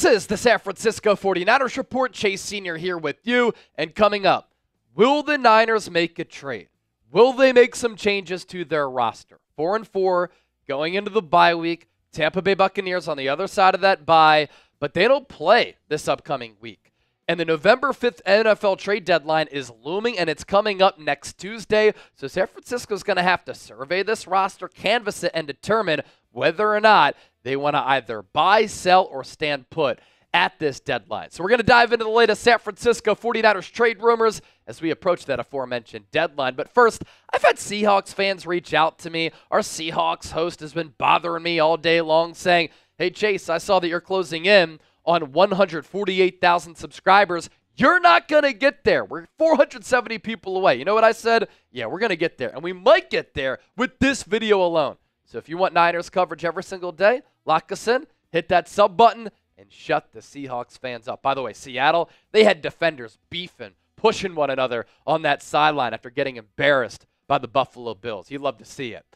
This is the San Francisco 49ers Report. Chase Senior here with you. And coming up, will the Niners make a trade? Will they make some changes to their roster? Four and four going into the bye week. Tampa Bay Buccaneers on the other side of that bye, but they don't play this upcoming week. And the November 5th NFL trade deadline is looming and it's coming up next Tuesday. So San Francisco's going to have to survey this roster, canvass it, and determine whether or not they want to either buy, sell, or stand put at this deadline. So we're going to dive into the latest San Francisco 49ers trade rumors as we approach that aforementioned deadline. But first, I've had Seahawks fans reach out to me. Our Seahawks host has been bothering me all day long saying, Hey, Chase, I saw that you're closing in on 148,000 subscribers. You're not going to get there. We're 470 people away. You know what I said? Yeah, we're going to get there. And we might get there with this video alone. So if you want Niners coverage every single day, lock us in, hit that sub button, and shut the Seahawks fans up. By the way, Seattle, they had defenders beefing, pushing one another on that sideline after getting embarrassed by the Buffalo Bills. You'd love to see it.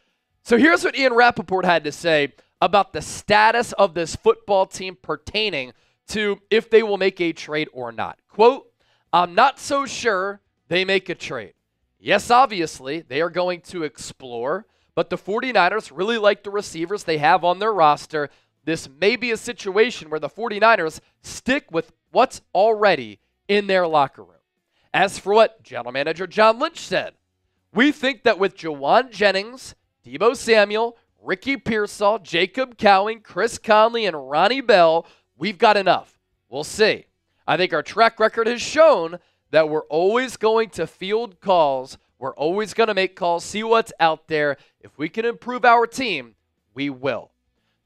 So here's what Ian Rapoport had to say about the status of this football team pertaining to if they will make a trade or not. Quote, I'm not so sure they make a trade. Yes, obviously, they are going to explore, but the 49ers really like the receivers they have on their roster this may be a situation where the 49ers stick with what's already in their locker room. As for what general manager John Lynch said, we think that with Jauan Jennings, Deebo Samuel, Ricky Pearsall, Jacob Cowing, Chris Conley, and Ronnie Bell, we've got enough. We'll see. I think our track record has shown that we're always going to field calls. We're always going to make calls, see what's out there. If we can improve our team, we will.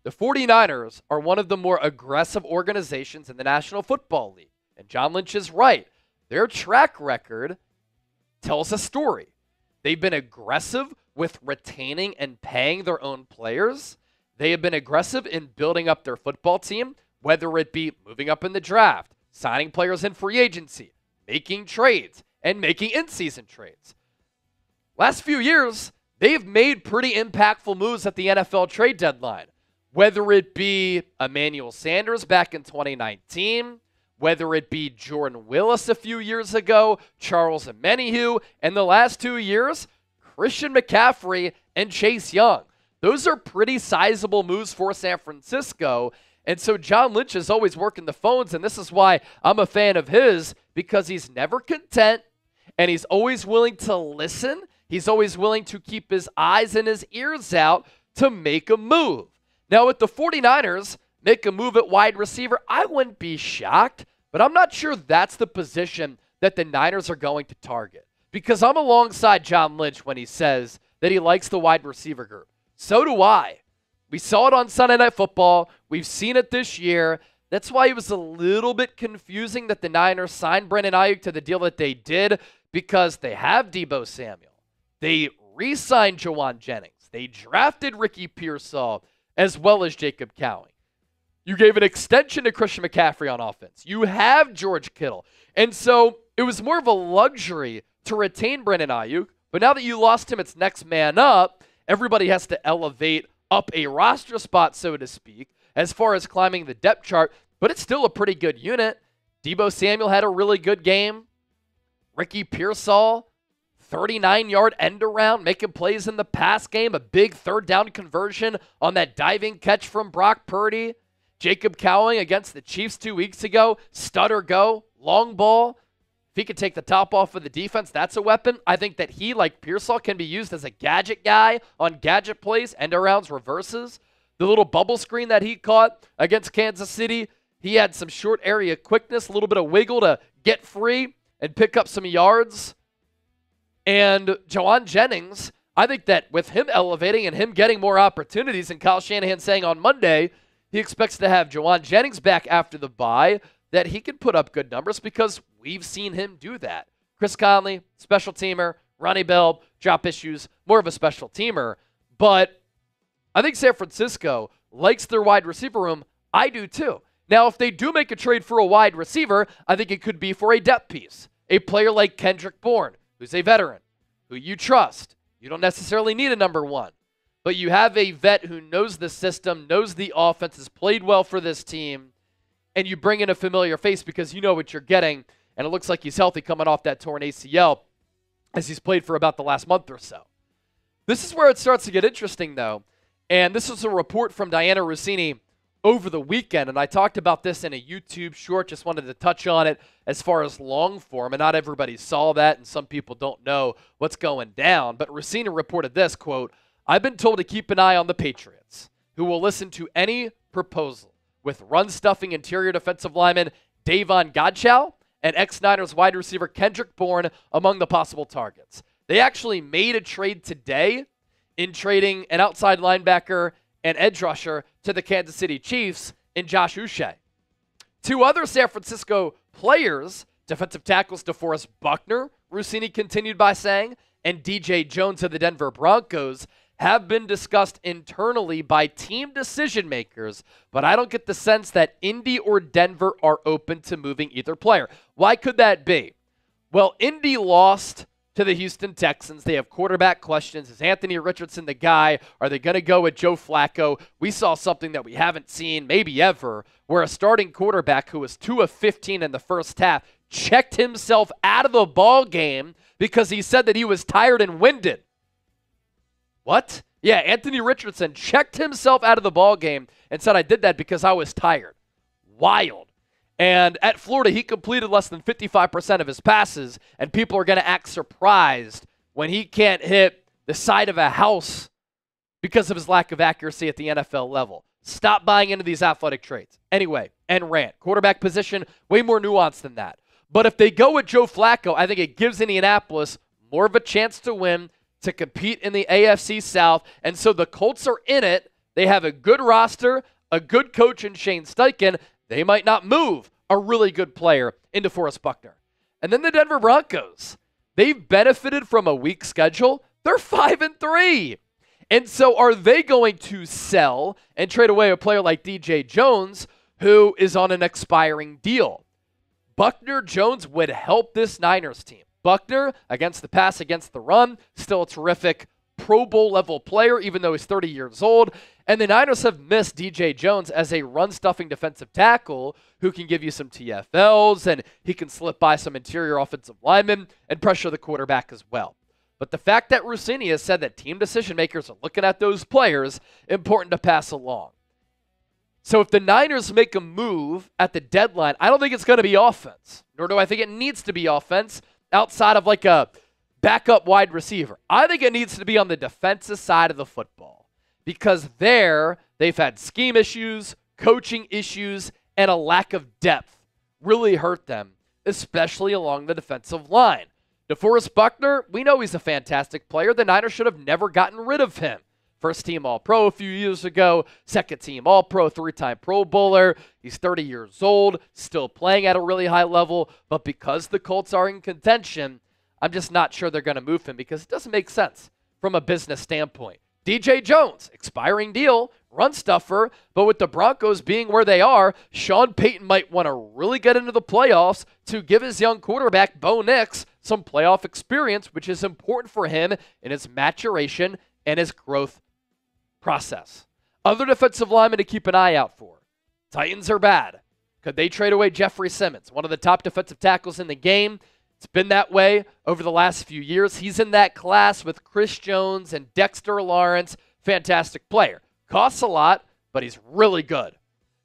The 49ers are one of the more aggressive organizations in the National Football League. And John Lynch is right. Their track record tells a story. They've been aggressive with retaining and paying their own players. They have been aggressive in building up their football team, whether it be moving up in the draft, signing players in free agency, making trades, and making in season trades. Last few years, they've made pretty impactful moves at the NFL trade deadline whether it be Emmanuel Sanders back in 2019, whether it be Jordan Willis a few years ago, Charles Omenihu, and the last two years, Christian McCaffrey and Chase Young. Those are pretty sizable moves for San Francisco. And so John Lynch is always working the phones, and this is why I'm a fan of his because he's never content and he's always willing to listen. He's always willing to keep his eyes and his ears out to make a move. Now, with the 49ers make a move at wide receiver, I wouldn't be shocked, but I'm not sure that's the position that the Niners are going to target. Because I'm alongside John Lynch when he says that he likes the wide receiver group. So do I. We saw it on Sunday Night Football. We've seen it this year. That's why it was a little bit confusing that the Niners signed Brandon Aiyuk to the deal that they did because they have Deebo Samuel. They re signed Jauan Jennings. They drafted Ricky Pearsall as well as Jacob Cowing. You gave an extension to Christian McCaffrey on offense. You have George Kittle. And so it was more of a luxury to retain Brandon Aiyuk. But now that you lost him, it's next man up. Everybody has to elevate up a roster spot, so to speak, as far as climbing the depth chart. But it's still a pretty good unit. Deebo Samuel had a really good game. Ricky Pearsall 39 yard end around, making plays in the pass game, a big third down conversion on that diving catch from Brock Purdy. Jacob Cowing against the Chiefs two weeks ago, stutter go, long ball. If he could take the top off of the defense, that's a weapon. I think that he, like Pearsall, can be used as a gadget guy on gadget plays, end arounds, reverses. The little bubble screen that he caught against Kansas City, he had some short area quickness, a little bit of wiggle to get free and pick up some yards. And Jauan Jennings, I think that with him elevating and him getting more opportunities, and Kyle Shanahan saying on Monday he expects to have Jauan Jennings back after the bye, that he can put up good numbers because we've seen him do that. Chris Conley, special teamer. Ronnie Bell, drop issues, more of a special teamer. But I think San Francisco likes their wide receiver room. I do too. Now, if they do make a trade for a wide receiver, I think it could be for a depth piece. A player like Kendrick Bourne, who's a veteran, who you trust. You don't necessarily need a number one, but you have a vet who knows the system, knows the offense, has played well for this team, and you bring in a familiar face because you know what you're getting, and it looks like he's healthy coming off that torn ACL as he's played for about the last month or so. This is where it starts to get interesting, though, and this is a report from Diana Russini over the weekend, and I talked about this in a YouTube short. Just wanted to touch on it as far as long form, and not everybody saw that, and some people don't know what's going down. But Russini reported this quote: "I've been told to keep an eye on the Patriots, who will listen to any proposal with run stuffing interior defensive lineman Davon Godchaux and ex Niners wide receiver Kendrick Bourne among the possible targets. They actually made a trade today in trading an outside linebacker and edge rusher to the Kansas City Chiefs in Josh Uche. Two other San Francisco players, defensive tackles DeForest Buckner, Russini continued by saying, and DJ Jones of the Denver Broncos have been discussed internally by team decision makers, but I don't get the sense that Indy or Denver are open to moving either player. Why could that be? Well, Indy lost to the Houston Texans. They have quarterback questions. Is Anthony Richardson the guy? Are they going to go with Joe Flacco? We saw something that we haven't seen maybe ever, where a starting quarterback who was 2 of 15 in the first half checked himself out of the ball game because he said that he was tired and winded. What? Yeah, Anthony Richardson checked himself out of the ball game and said I did that because I was tired. Wild. And at Florida, he completed less than 55% of his passes, and people are going to act surprised when he can't hit the side of a house because of his lack of accuracy at the NFL level. Stop buying into these athletic traits. Anyway, and rant. Quarterback position, way more nuanced than that. But if they go with Joe Flacco, I think it gives Indianapolis more of a chance to win to compete in the AFC South. And so the Colts are in it. They have a good roster, a good coach in Shane Steichen. They might not move a really good player in DeForest Buckner. And then the Denver Broncos. They've benefited from a weak schedule. They're 5 and 3. And so are they going to sell and trade away a player like DJ Jones who is on an expiring deal? Buckner Jones would help this Niners team. Buckner against the pass, against the run, still a terrific Pro Bowl level player, even though he's 30 years old. And the Niners have missed DJ Jones as a run stuffing defensive tackle who can give you some TFLs and he can slip by some interior offensive linemen and pressure the quarterback as well. But the fact that Russini has said that team decision makers are looking at those players, important to pass along. So if the Niners make a move at the deadline, I don't think it's going to be offense, nor do I think it needs to be offense outside of like a backup wide receiver. I think it needs to be on the defensive side of the football because there they've had scheme issues, coaching issues, and a lack of depth really hurt them, especially along the defensive line. DeForest Buckner, we know he's a fantastic player. The Niners should have never gotten rid of him. First team All Pro a few years ago, second team All Pro, three time Pro Bowler. He's 30 years old, still playing at a really high level. But because the Colts are in contention, I'm just not sure they're going to move him because it doesn't make sense from a business standpoint. DJ Jones, expiring deal, run stuffer, but with the Broncos being where they are, Sean Payton might want to really get into the playoffs to give his young quarterback, Bo Nix, some playoff experience, which is important for him in his maturation and his growth process. Other defensive linemen to keep an eye out for. Titans are bad. Could they trade away Jeffrey Simmons, one of the top defensive tackles in the game? It's been that way over the last few years. He's in that class with Chris Jones and Dexter Lawrence. Fantastic player. Costs a lot, but he's really good.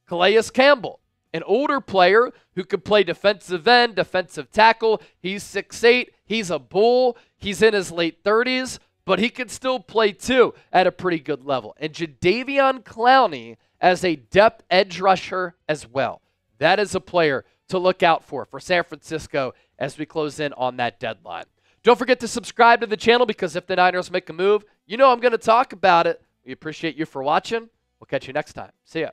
Calais Campbell, an older player who could play defensive end, defensive tackle. He's 6'8. He's a bull. He's in his late 30s, but he can still play too at a pretty good level. And Jadeveon Clowney as a depth edge rusher as well. That is a player to look out for for San Francisco as we close in on that deadline. Don't forget to subscribe to the channel because if the Niners make a move, you know I'm going to talk about it. We appreciate you for watching. We'll catch you next time. See ya.